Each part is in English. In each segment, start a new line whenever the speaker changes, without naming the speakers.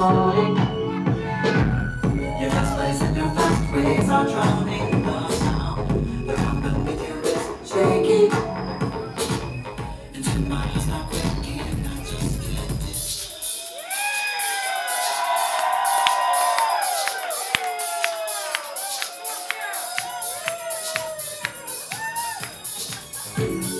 floating. Your fast ways and your fast ways are drowning the sound. The company there is shaking. Into my eyes now quaking. I just miss. The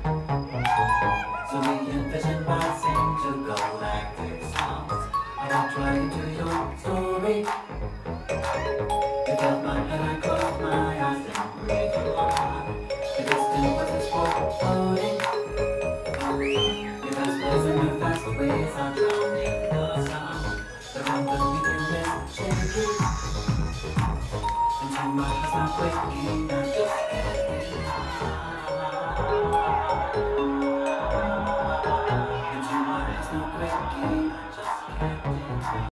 Envision rising to galactic sounds. Um, I walked right into your story. Felt my head, I closed my eyes and breathed you on. The distant was exploding. Your best plays and your fast ways are drowning the sound. The company there is shaking. Into my eyes now quaking. I just